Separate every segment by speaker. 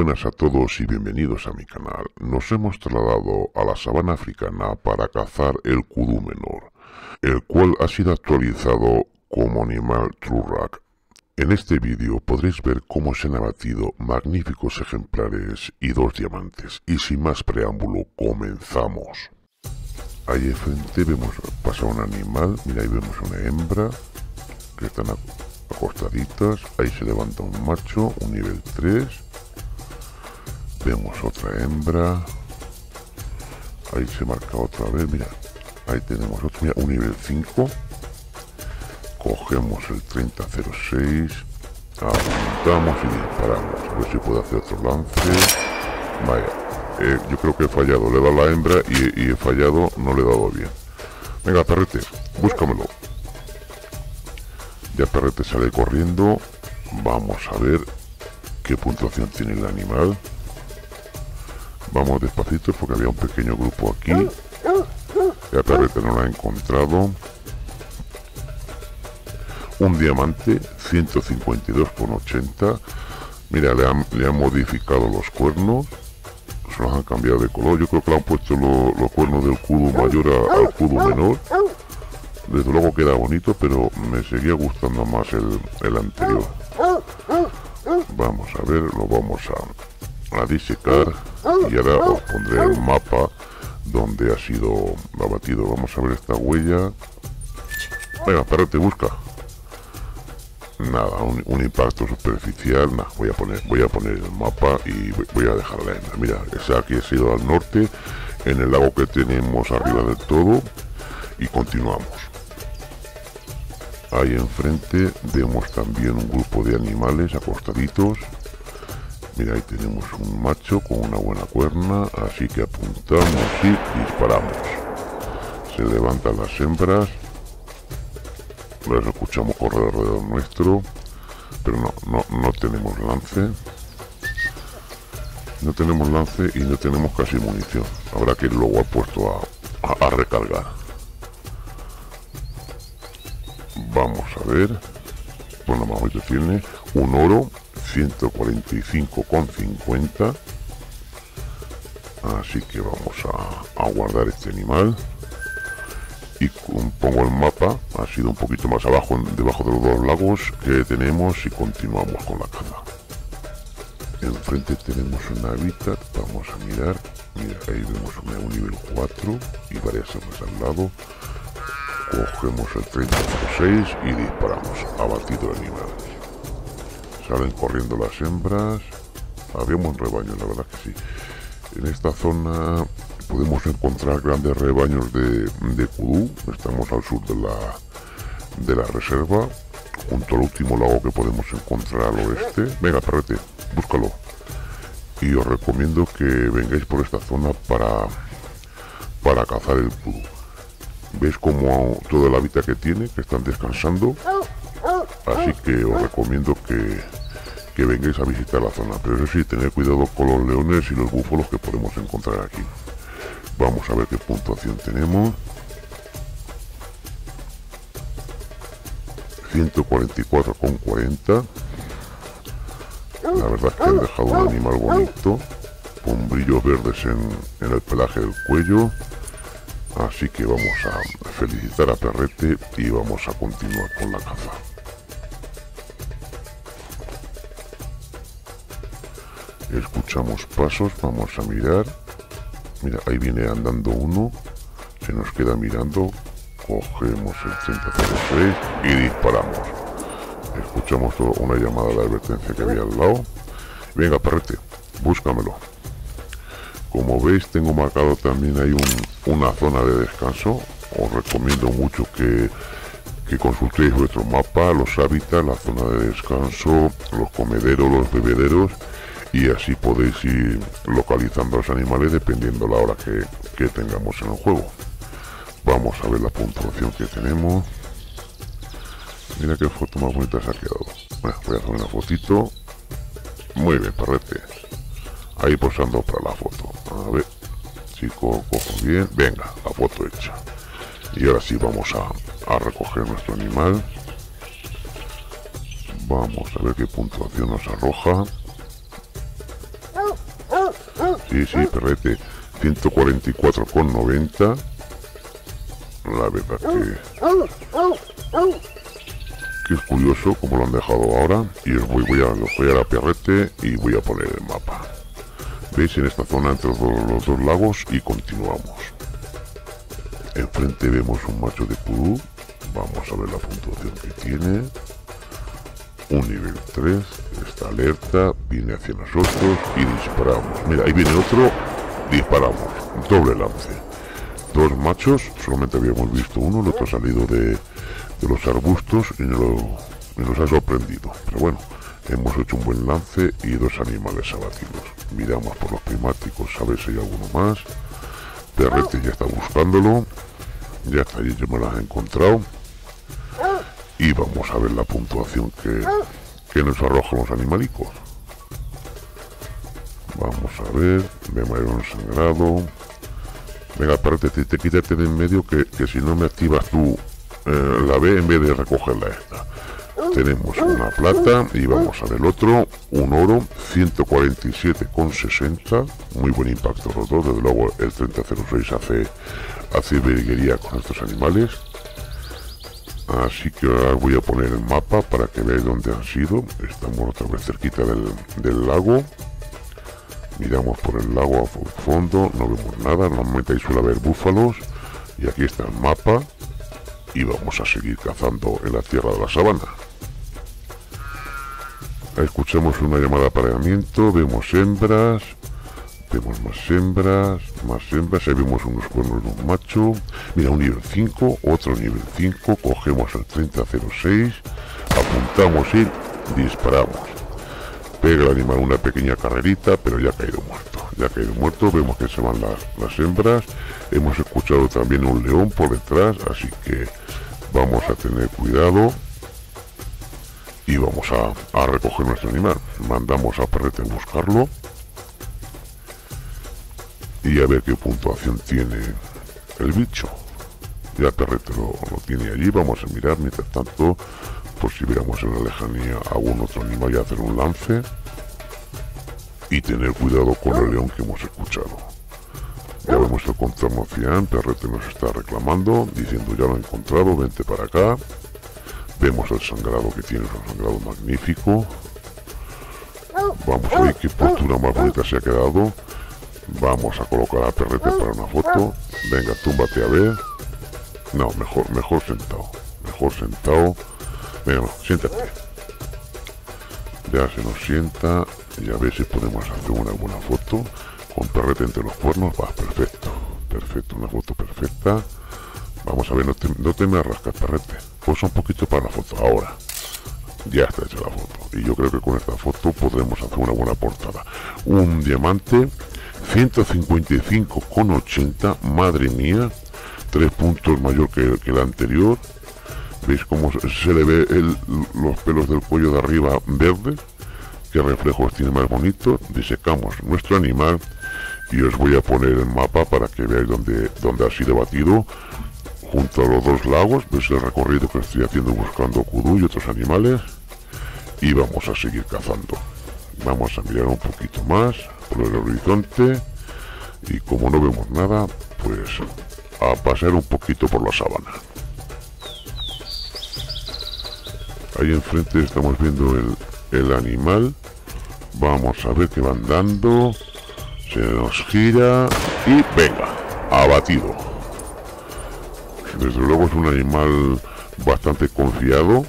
Speaker 1: Buenas a todos y bienvenidos a mi canal. Nos hemos trasladado a la sabana africana para cazar el kudu menor, el cual ha sido actualizado como animal True En este vídeo podréis ver cómo se han abatido magníficos ejemplares y dos diamantes. Y sin más preámbulo, comenzamos. Ahí enfrente vemos pasar un animal, mira ahí vemos una hembra que están acostaditas, ahí se levanta un macho, un nivel 3 Vemos otra hembra. Ahí se marca otra vez, mira. Ahí tenemos otro, mira, un nivel 5. Cogemos el 3006. Apuntamos y disparamos. A ver si puede hacer otro lance. Vaya, eh, yo creo que he fallado. Le he la hembra y, y he fallado, no le he dado bien. Venga, perrete, búscamelo. Ya perrete sale corriendo. Vamos a ver qué puntuación tiene el animal. Vamos despacito porque había un pequeño grupo aquí. La perreta no la ha encontrado. Un diamante, 152,80. Mira, le han, le han modificado los cuernos. Se los han cambiado de color. Yo creo que le han puesto los cuernos del cudo mayor al cudo menor. Desde luego queda bonito, pero me seguía gustando más el, el anterior. Vamos a ver, lo vamos a, a disecar y ahora os pondré el mapa donde ha sido abatido. Vamos a ver esta huella. Venga, te busca. Nada, un, impacto superficial. Nada, voy a poner, voy a poner el mapa y voy a dejar la Mira, esa aquí ha sido al norte, en el lago que tenemos arriba del todo. Y continuamos. Ahí enfrente vemos también un grupo de animales acostaditos Mira, ahí tenemos un macho con una buena cuerna, así que apuntamos y disparamos. Se levantan las hembras, las escuchamos correr alrededor nuestro, pero no, no, no tenemos lance. No tenemos lance y no tenemos casi munición. Habrá que ir luego al puesto a, a recargar. Vamos a ver. Bueno, más tiene un oro 145,50 así que vamos a, guardar este animal. Y pongo el mapa ha sido un poquito más abajo debajo de los dos lagos que tenemos y continuamos con la caza enfrente tenemos un hábitat vamos a mirar. Mira ahí vemos un nivel 4 y varias armas al lado. Cogemos el 36 y disparamos abatido el animal Salen corriendo las hembras. Había un buen rebaño, la verdad que sí. En esta zona podemos encontrar grandes rebaños de, de kudú. Estamos al sur de la, de la reserva, junto al último lago que podemos encontrar al oeste. Venga, perrete, búscalo. Y os recomiendo que vengáis por esta zona para, para cazar el kudú. ¿Veis como todo el hábitat que tiene, que están descansando? Así que os recomiendo que, que vengáis a visitar la zona. Pero eso sí, tener cuidado con los leones y los búfalos que podemos encontrar aquí. Vamos a ver qué puntuación tenemos. 144,40. La verdad es que han dejado un animal bonito, con brillos verdes en, en el pelaje del cuello. Así que vamos a felicitar a Perrete y vamos a continuar con la caza. Escuchamos pasos, vamos a mirar. Mira, ahí viene andando uno. Se nos queda mirando. Cogemos el 3006 y disparamos. Escuchamos una llamada de advertencia que había al lado. Venga, perrete, búscamelo. Como veis, tengo marcado también hay una zona de descanso. Os recomiendo mucho que, que consultéis vuestro mapa, los hábitats, la zona de descanso, los comederos, los bebederos y así podéis ir localizando los animales dependiendo la hora que, tengamos en el juego. Vamos a ver la puntuación que tenemos. Mira qué foto más bonita se ha quedado. Bueno, voy a hacer una fotito. Muy bien, perrete. Ahí posando para la foto. A ver si cojo bien. Venga, la foto hecha. Y ahora sí vamos a, a recoger nuestro animal. Vamos a ver qué puntuación nos arroja. Sí, sí, perrete. 144,90. La verdad que... Que es curioso como lo han dejado ahora. Y os voy, voy, a, voy a la perrete y voy a poner el mapa. ¿Veis? En esta zona entre los, los dos lagos y continuamos. Enfrente vemos un macho de purú. Vamos a ver la puntuación que tiene. Un nivel 3. Está alerta. Viene hacia nosotros y disparamos. Mira, ahí viene otro. Disparamos. Doble lance. Dos machos. Solamente habíamos visto uno. El otro ha salido de, de los arbustos y nos, nos ha sorprendido. Pero bueno, hemos hecho un buen lance y dos animales abatidos. Miramos por los primáticos a ver si hay alguno más. Perrete ya está buscándolo. Ya está, ya me las he encontrado. Y vamos a ver la puntuación que, que nos arrojan los animalicos. Vamos a ver. Me un sangrado. Venga, aparte, te, te quítate de en medio que, que, si no me activas tú eh, la B en vez de recogerla esta. Tenemos una plata y vamos a ver otro, un oro, 147,60, muy buen impacto los desde luego el 3006 hace, hace virguería con estos animales. Así que ahora voy a poner el mapa para que veáis dónde han sido. Estamos otra vez cerquita del, del lago. Miramos por el lago a fondo, no vemos nada, normalmente ahí suele haber búfalos. Y aquí está el mapa. Y vamos a seguir cazando en la tierra de la sabana. Escuchamos una llamada de apareamiento, vemos hembras, vemos más hembras, más hembras, ahí vemos unos cuernos de un macho, mira un nivel 5, otro nivel 5, cogemos el 3006, apuntamos y disparamos. Pega el animal una pequeña carrerita, pero ya ha caído muerto. Ya ha caído muerto, vemos que se van las, las hembras. Hemos escuchado también un león por detrás, así que vamos a tener cuidado y vamos a, recoger nuestro animal. Mandamos a Perrete a buscarlo y a ver qué puntuación tiene el bicho. Ya Perrete lo, tiene allí, vamos a mirar mientras tanto por si viéramos en la lejanía algún otro animal y hacer un lance y tener cuidado con el león que hemos escuchado. Ya vemos el contorno cian, Perrete nos está reclamando, diciendo ya lo he encontrado, vente para acá. Vemos el sangrado que tiene, un sangrado magnífico. Vamos a ver qué postura más bonita se ha quedado. Vamos a colocar a Perrete para una foto. Venga, túmbate a ver. No, mejor, mejor sentado. Mejor sentado. Venga, siéntate. Ya se nos sienta y a ver si podemos hacer una buena foto con Perrete entre los cuernos. Va, perfecto. Perfecto, una foto perfecta. Vamos a ver, no te, no te me arrascas, Perrete pues un poquito para la foto. Ahora, ya está hecha la foto. Y yo creo que con esta foto podremos hacer una buena portada. Un diamante 155,80. Madre mía, tres puntos mayor que, el anterior. ¿Veis cómo se le ve los pelos del cuello de arriba verde? ¿Qué reflejos tiene más bonito? Disecamos nuestro animal y os voy a poner el mapa para que veáis dónde, dónde ha sido batido junto a los dos lagos, ves el recorrido que estoy haciendo buscando kudu y otros animales y vamos a seguir cazando. Vamos a mirar un poquito más por el horizonte y como no vemos nada, pues a pasear un poquito por la sabana. Ahí enfrente estamos viendo el, el animal. Vamos a ver que van dando. Se nos gira y venga, abatido. Desde luego es un animal bastante confiado,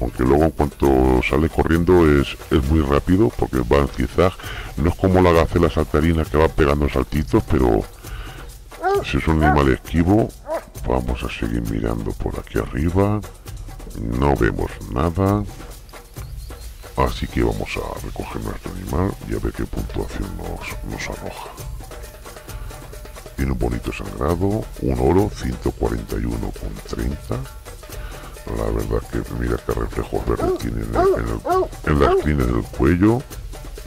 Speaker 1: aunque luego en cuanto sale corriendo es, es muy rápido porque va en zigzag. No es como la gacela saltarina que va pegando saltitos, pero si es un animal esquivo, vamos a seguir mirando por aquí arriba. No vemos nada. Así que vamos a recoger nuestro animal y a ver qué puntuación nos, nos arroja tiene un bonito sangrado, un oro 141,30. La verdad que mira qué reflejos verdes tiene en, en, la esquina del cuello.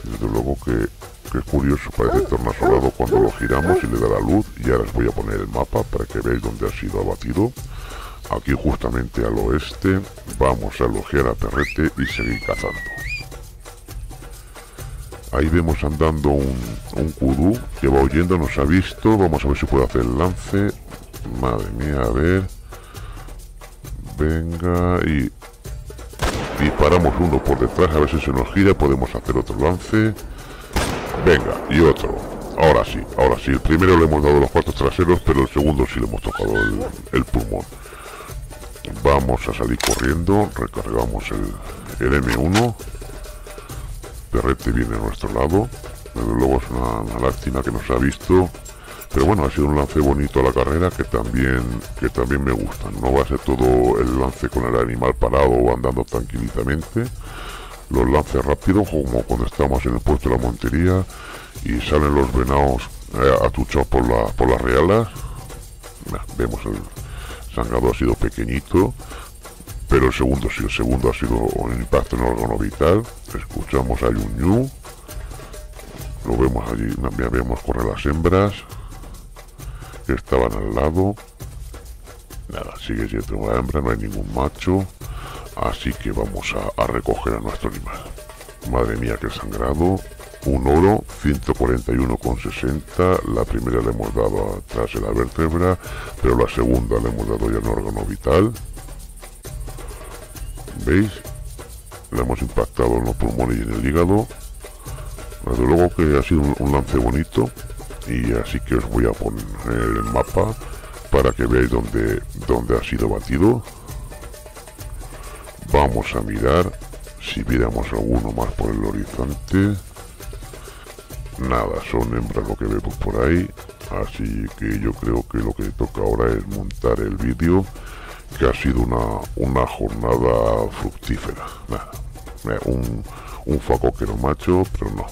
Speaker 1: Desde luego que, es curioso, parece tornasolado cuando lo giramos y le da la luz. Y ahora os voy a poner el mapa para que veáis dónde ha sido abatido. Aquí justamente al oeste vamos a elogiar a Perrete y seguir cazando. Ahí vemos andando un, un kudu que va oyendo, nos ha visto. Vamos a ver si puede hacer el lance. Madre mía, a ver. Venga, y disparamos uno por detrás, a ver si se nos gira, podemos hacer otro lance. Venga, y otro. Ahora sí, ahora sí. El primero le hemos dado los cuartos traseros, pero el segundo sí le hemos tocado el, pulmón. Vamos a salir corriendo, recargamos el, el M1. Perrete viene a nuestro lado. Desde luego es una, una lástima que nos ha visto pero bueno, ha sido un lance bonito a la carrera que también, que también me gusta. No va a ser todo el lance con el animal parado o andando tranquilamente. Los lances rápidos, como cuando estamos en el puesto de la montería y salen los venados eh, atuchados por, la, por las realas. vemos el sangrado ha sido pequeñito, pero el segundo sí, el segundo ha sido un impacto en el órgano vital. Escuchamos a Yuñu, lo vemos allí, también vemos correr las hembras, estaban al lado. Nada, sigue siendo una hembra, no hay ningún macho. Así que vamos a, recoger a nuestro animal. Madre mía, qué sangrado. Un oro, 141,60. La primera le hemos dado atrás de la vértebra, pero la segunda le hemos dado ya en órgano vital. ¿Veis? Le hemos impactado en los pulmones y en el hígado. Desde luego que ha sido un lance bonito y así que os voy a poner el mapa para que veáis dónde, dónde ha sido batido. Vamos a mirar si viéramos alguno más por el horizonte. Nada son hembras lo que vemos por ahí. Así que yo creo que lo que toca ahora es montar el vídeo que ha sido una, una jornada fructífera. Nada, un, un facoquero macho pero no.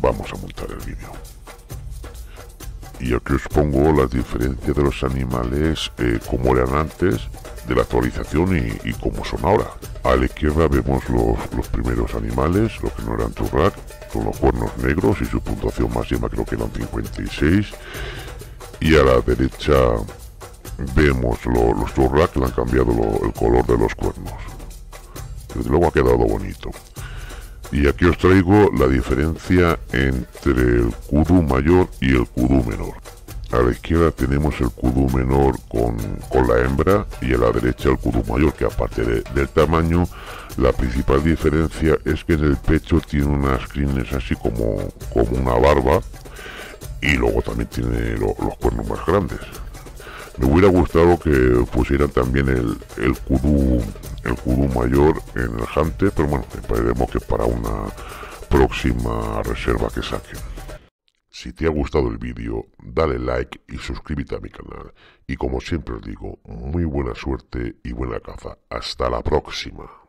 Speaker 1: Vamos a montar el vídeo y aquí os pongo la diferencia de los animales eh, como eran antes de la actualización y, como son ahora. A la izquierda vemos los, primeros animales, lo que no eran Turrak, con los cuernos negros y su puntuación máxima creo que eran 56. Y a la derecha vemos los Turrak que le han cambiado el color de los cuernos. Desde luego ha quedado bonito. Y aquí os traigo la diferencia entre el kudu mayor y el kudu menor. A la izquierda tenemos el kudu menor con, la hembra y a la derecha el kudu mayor, que aparte del tamaño, la principal diferencia es que en el pecho tiene unas crines así como, como una barba y luego también tiene los cuernos más grandes. Me hubiera gustado que pusieran también el, el kudu el kudu mayor en el Hunter, pero bueno, esperemos que para una próxima reserva que saquen. Si te ha gustado el vídeo, dale like y suscríbete a mi canal. Y como siempre os digo, muy buena suerte y buena caza. Hasta la próxima.